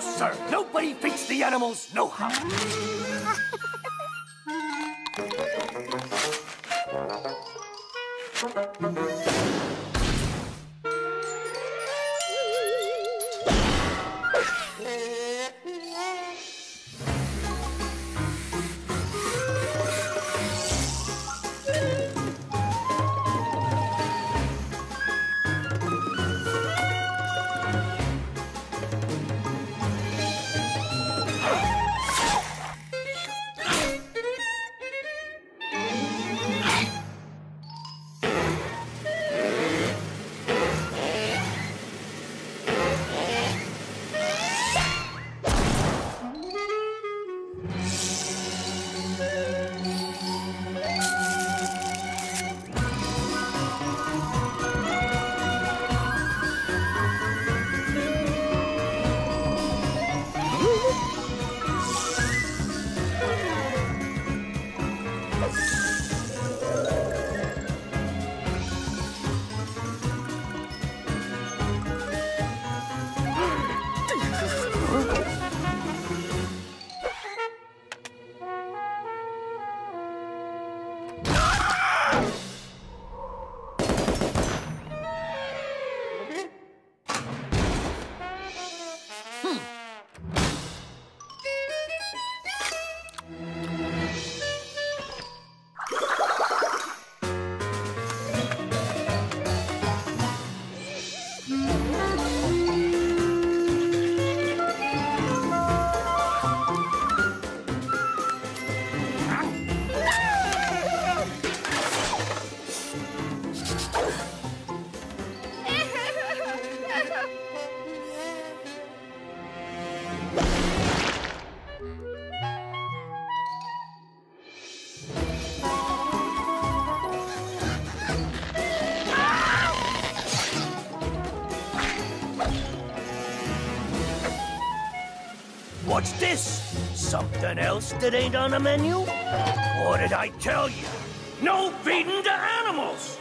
sir. Nobody feeds the animals no how. Oh! What's this? Something else that ain't on the menu? What did I tell you? No feeding to animals!